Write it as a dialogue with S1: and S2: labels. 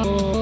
S1: Oh.